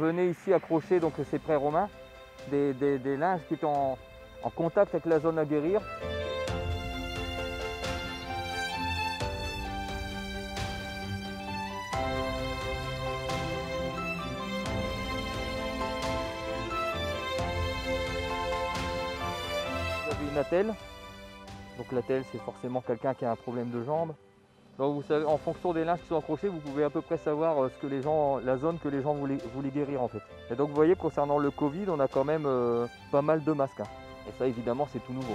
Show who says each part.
Speaker 1: venaient ici accrocher donc ces prés romains, des, linges qui étaient en, en contact avec la zone à guérir. Vous avez une attelle. Donc l'attelle, c'est forcément quelqu'un qui a un problème de jambe. Donc vous savez, en fonction des linges qui sont accrochés, vous pouvez à peu près savoir euh, ce que les gens, la zone que les gens voulaient, guérir en fait. Et donc vous voyez, concernant le Covid, on a quand même euh, pas mal de masques. hein. Et ça, évidemment, c'est tout nouveau.